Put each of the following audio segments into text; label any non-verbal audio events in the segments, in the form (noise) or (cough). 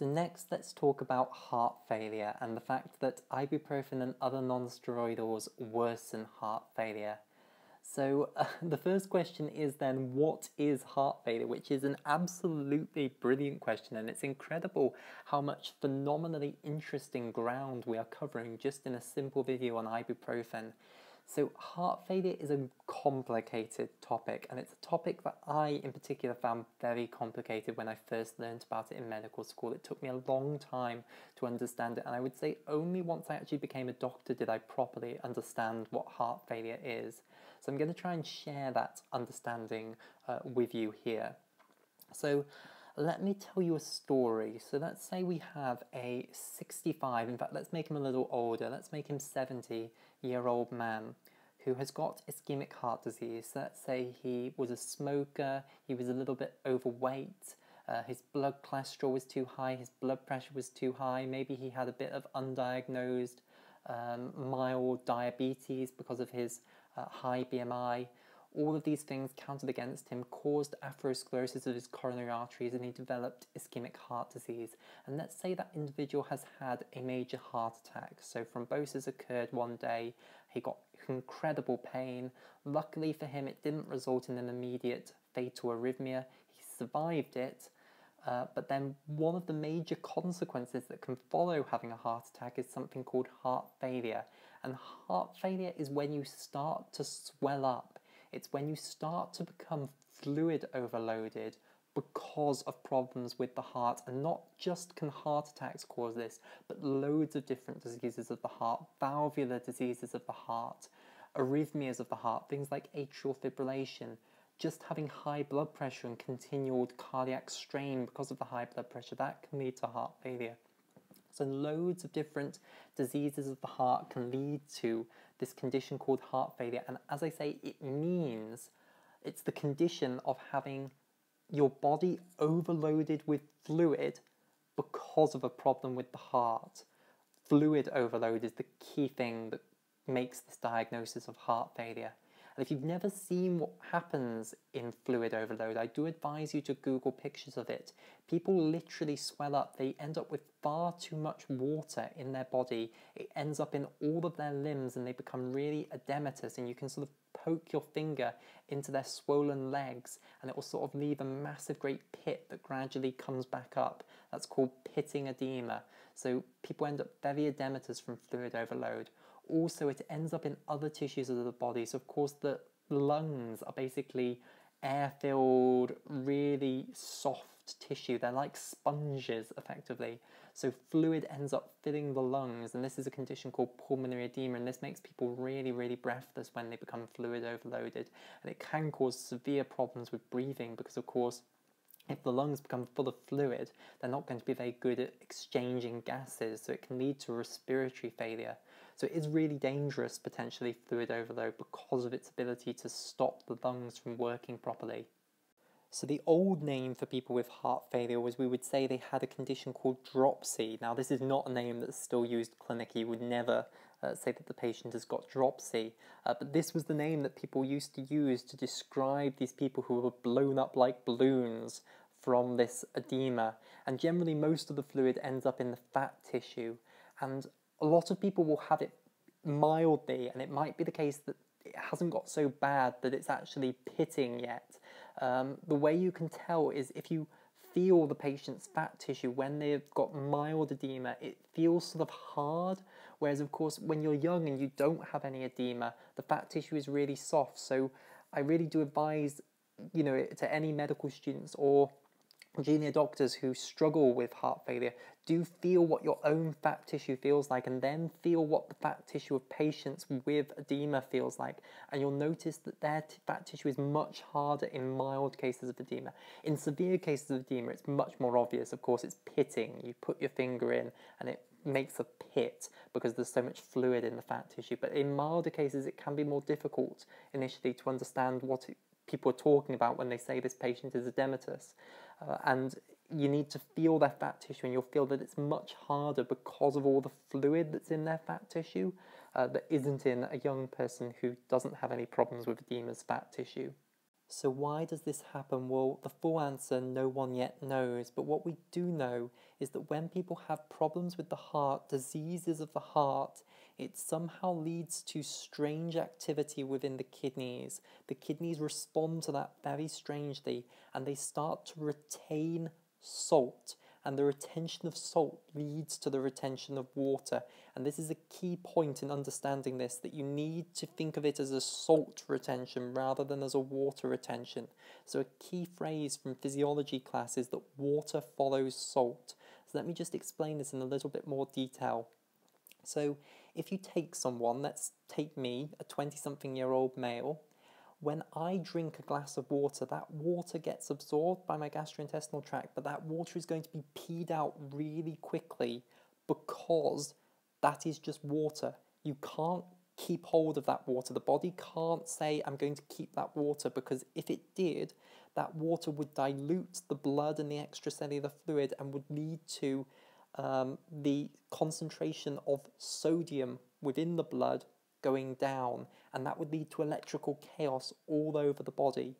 So next, let's talk about heart failure and the fact that ibuprofen and other non-steroidals worsen heart failure. So uh, (laughs) the first question is then, what is heart failure? Which is an absolutely brilliant question, and it's incredible how much phenomenally interesting ground we are covering just in a simple video on ibuprofen. So, heart failure is a complicated topic, and it's a topic that I, in particular, found very complicated when I first learned about it in medical school. It took me a long time to understand it, and I would say only once I actually became a doctor did I properly understand what heart failure is. So, I'm going to try and share that understanding uh, with you here. So, let me tell you a story. So let's say we have a 65, in fact, let's make him a little older, let's make him 70 year old man who has got ischemic heart disease. Let's say he was a smoker, he was a little bit overweight, uh, his blood cholesterol was too high, his blood pressure was too high, maybe he had a bit of undiagnosed um, mild diabetes because of his uh, high BMI. All of these things counted against him, caused atherosclerosis of his coronary arteries, and he developed ischemic heart disease. And let's say that individual has had a major heart attack. So thrombosis occurred one day, he got incredible pain. Luckily for him, it didn't result in an immediate fatal arrhythmia. He survived it. Uh, but then one of the major consequences that can follow having a heart attack is something called heart failure. And heart failure is when you start to swell up it's when you start to become fluid overloaded because of problems with the heart. And not just can heart attacks cause this, but loads of different diseases of the heart, valvular diseases of the heart, arrhythmias of the heart, things like atrial fibrillation, just having high blood pressure and continual cardiac strain because of the high blood pressure, that can lead to heart failure. So, loads of different diseases of the heart can lead to this condition called heart failure. And as I say, it means it's the condition of having your body overloaded with fluid because of a problem with the heart. Fluid overload is the key thing that makes this diagnosis of heart failure. And if you've never seen what happens in fluid overload, I do advise you to Google pictures of it. People literally swell up, they end up with far too much water in their body. It ends up in all of their limbs and they become really edematous, and you can sort of poke your finger into their swollen legs and it will sort of leave a massive great pit that gradually comes back up. That's called pitting edema. So people end up very edematous from fluid overload also it ends up in other tissues of the body. So of course the lungs are basically air-filled, really soft tissue. They're like sponges effectively. So fluid ends up filling the lungs, and this is a condition called pulmonary edema, and this makes people really, really breathless when they become fluid overloaded. And it can cause severe problems with breathing because, of course, if the lungs become full of fluid, they're not going to be very good at exchanging gases, so it can lead to respiratory failure. So it is really dangerous, potentially, fluid overload because of its ability to stop the lungs from working properly. So the old name for people with heart failure was we would say they had a condition called dropsy. Now this is not a name that's still used clinically. You would never uh, say that the patient has got dropsy. Uh, but this was the name that people used to use to describe these people who were blown up like balloons from this edema. And generally most of the fluid ends up in the fat tissue. And a lot of people will have it mildly, and it might be the case that it hasn't got so bad that it's actually pitting yet. Um, the way you can tell is if you feel the patient's fat tissue when they've got mild edema, it feels sort of hard. Whereas, of course, when you're young and you don't have any edema, the fat tissue is really soft. So, I really do advise, you know, to any medical students or junior doctors who struggle with heart failure do feel what your own fat tissue feels like and then feel what the fat tissue of patients with edema feels like. And you'll notice that their fat tissue is much harder in mild cases of edema. In severe cases of edema it's much more obvious. Of course it's pitting. You put your finger in and it makes a pit because there's so much fluid in the fat tissue. But in milder cases it can be more difficult initially to understand what it, people are talking about when they say this patient is edematous uh, and you need to feel their fat tissue and you'll feel that it's much harder because of all the fluid that's in their fat tissue uh, that isn't in a young person who doesn't have any problems with edema's fat tissue. So, why does this happen? Well, the full answer no one yet knows, but what we do know is that when people have problems with the heart, diseases of the heart, it somehow leads to strange activity within the kidneys. The kidneys respond to that very strangely and they start to retain salt and the retention of salt leads to the retention of water. And this is a key point in understanding this that you need to think of it as a salt retention rather than as a water retention. So, a key phrase from physiology class is that water follows salt. So, let me just explain this in a little bit more detail. So, if you take someone, let's take me, a 20 something year old male, when I drink a glass of water, that water gets absorbed by my gastrointestinal tract, but that water is going to be peed out really quickly because that is just water. You can't keep hold of that water. The body can't say, I'm going to keep that water, because if it did, that water would dilute the blood and the extracellular fluid and would lead to um, the concentration of sodium within the blood going down, and that would lead to electrical chaos all over the body.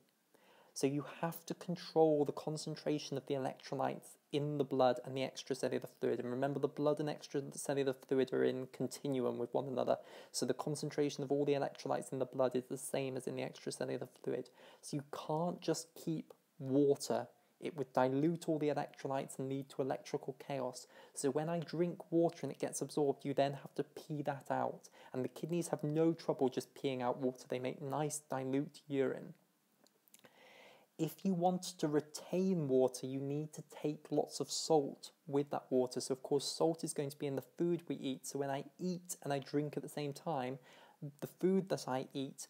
So you have to control the concentration of the electrolytes in the blood and the extracellular fluid. And remember, the blood and extracellular fluid are in continuum with one another. So the concentration of all the electrolytes in the blood is the same as in the extracellular fluid. So you can't just keep water it would dilute all the electrolytes and lead to electrical chaos. So when I drink water and it gets absorbed, you then have to pee that out. And the kidneys have no trouble just peeing out water, they make nice dilute urine. If you want to retain water, you need to take lots of salt with that water. So, of course, salt is going to be in the food we eat. So, when I eat and I drink at the same time, the food that I eat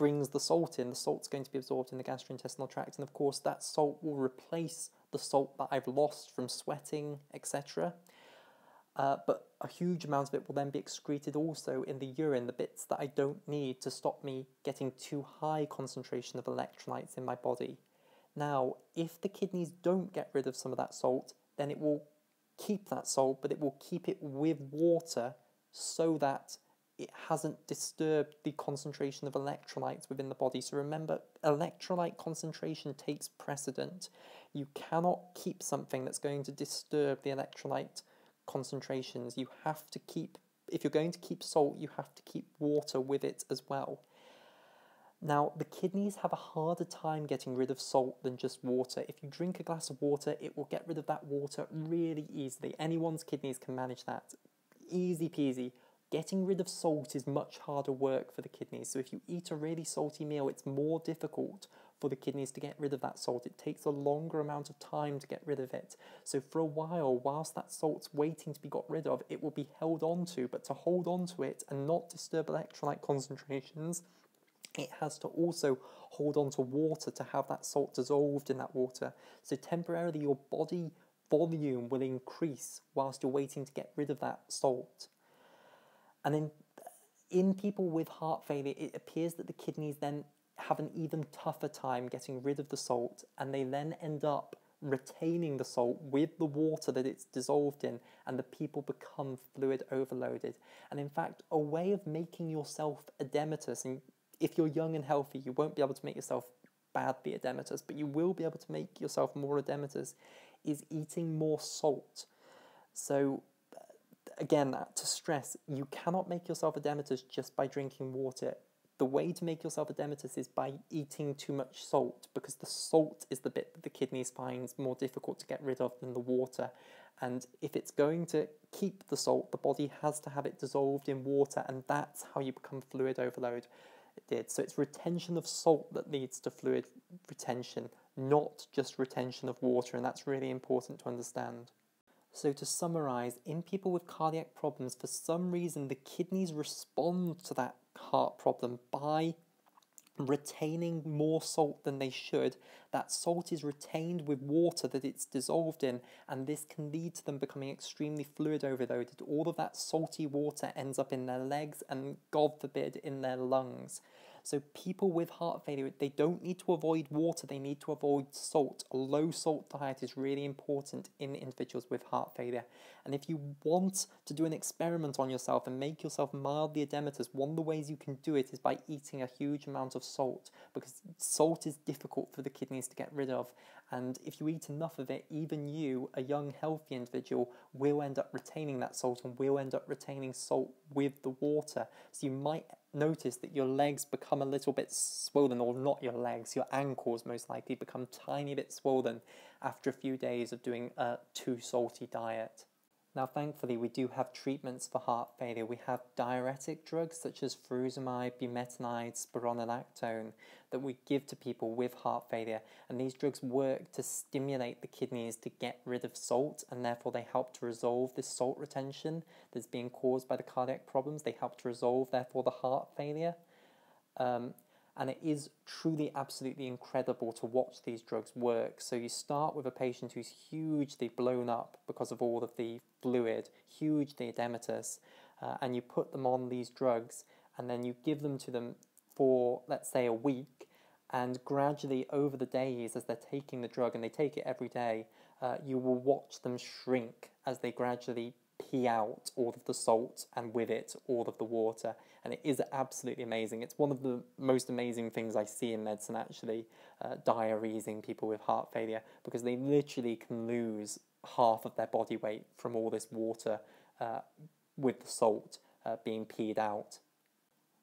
brings the salt in, the salt's going to be absorbed in the gastrointestinal tract, and of course, that salt will replace the salt that I've lost from sweating, etc. Uh, but a huge amount of it will then be excreted also in the urine, the bits that I don't need to stop me getting too high concentration of electrolytes in my body. Now, if the kidneys don't get rid of some of that salt, then it will keep that salt, but it will keep it with water so that it hasn't disturbed the concentration of electrolytes within the body. So remember, electrolyte concentration takes precedent. You cannot keep something that's going to disturb the electrolyte concentrations. You have to keep, if you're going to keep salt, you have to keep water with it as well. Now, the kidneys have a harder time getting rid of salt than just water. If you drink a glass of water, it will get rid of that water really easily. Anyone's kidneys can manage that. Easy peasy Getting rid of salt is much harder work for the kidneys. So if you eat a really salty meal, it's more difficult for the kidneys to get rid of that salt. It takes a longer amount of time to get rid of it. So for a while, whilst that salt's waiting to be got rid of, it will be held onto. But to hold onto it and not disturb electrolyte concentrations, it has to also hold on to water to have that salt dissolved in that water. So temporarily your body volume will increase whilst you're waiting to get rid of that salt. And in, in people with heart failure, it appears that the kidneys then have an even tougher time getting rid of the salt, and they then end up retaining the salt with the water that it's dissolved in, and the people become fluid overloaded. And in fact, a way of making yourself edematous, and if you're young and healthy, you won't be able to make yourself badly edematous, but you will be able to make yourself more edematous, is eating more salt. So again, uh, to stress, you cannot make yourself edematous just by drinking water. The way to make yourself edematous is by eating too much salt, because the salt is the bit that the kidneys finds more difficult to get rid of than the water. And if it's going to keep the salt, the body has to have it dissolved in water, and that's how you become fluid overload. It did. So it's retention of salt that leads to fluid retention, not just retention of water, and that's really important to understand. So, to summarize, in people with cardiac problems, for some reason the kidneys respond to that heart problem by retaining more salt than they should. That salt is retained with water that it's dissolved in, and this can lead to them becoming extremely fluid overloaded. All of that salty water ends up in their legs and, God forbid, in their lungs. So people with heart failure, they don't need to avoid water, they need to avoid salt. A low salt diet is really important in individuals with heart failure. And if you want to do an experiment on yourself and make yourself mildly edematous, one of the ways you can do it is by eating a huge amount of salt because salt is difficult for the kidneys to get rid of. And if you eat enough of it, even you, a young, healthy individual, will end up retaining that salt and will end up retaining salt with the water. So you might notice that your legs become a little bit swollen, or not your legs, your ankles most likely become tiny bit swollen after a few days of doing a too salty diet. Now, thankfully, we do have treatments for heart failure. We have diuretic drugs such as furosemide, bumetanide, spironolactone that we give to people with heart failure. And these drugs work to stimulate the kidneys to get rid of salt, and therefore they help to resolve this salt retention that's being caused by the cardiac problems. They help to resolve, therefore, the heart failure. Um, and it is truly absolutely incredible to watch these drugs work. So you start with a patient who's hugely blown up because of all of the fluid, hugely edematous, uh, and you put them on these drugs, and then you give them to them for, let's say, a week, and gradually over the days as they're taking the drug, and they take it every day, uh, you will watch them shrink as they gradually pee out all of the salt and with it all of the water. And it is absolutely amazing. It's one of the most amazing things I see in medicine actually, uh, people with heart failure because they literally can lose half of their body weight from all this water uh, with the salt uh, being peed out.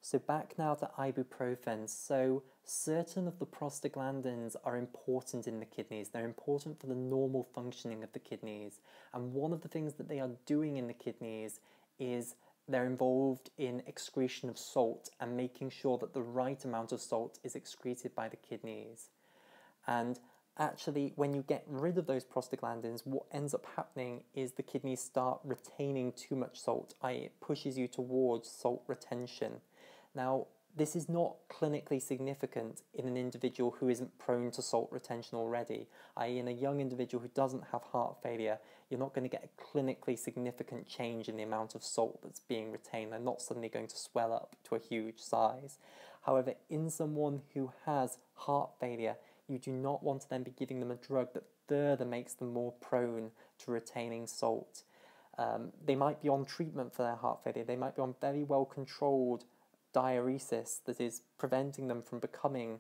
So back now to ibuprofen. So certain of the prostaglandins are important in the kidneys. They're important for the normal functioning of the kidneys. And one of the things that they are doing in the kidneys is they're involved in excretion of salt and making sure that the right amount of salt is excreted by the kidneys. And actually, when you get rid of those prostaglandins, what ends up happening is the kidneys start retaining too much salt, i.e., it pushes you towards salt retention. Now, this is not clinically significant in an individual who isn't prone to salt retention already, i.e., in a young individual who doesn't have heart failure, you're not going to get a clinically significant change in the amount of salt that's being retained. They're not suddenly going to swell up to a huge size. However, in someone who has heart failure, you do not want to then be giving them a drug that further makes them more prone to retaining salt. Um, they might be on treatment for their heart failure, they might be on very well controlled diuresis that is preventing them from becoming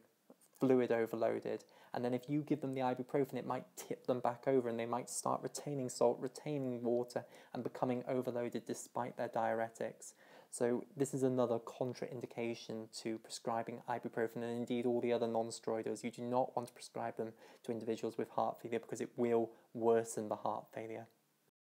fluid overloaded. And then if you give them the ibuprofen, it might tip them back over and they might start retaining salt, retaining water, and becoming overloaded despite their diuretics. So this is another contraindication to prescribing ibuprofen and indeed all the other non-steroidals. You do not want to prescribe them to individuals with heart failure because it will worsen the heart failure.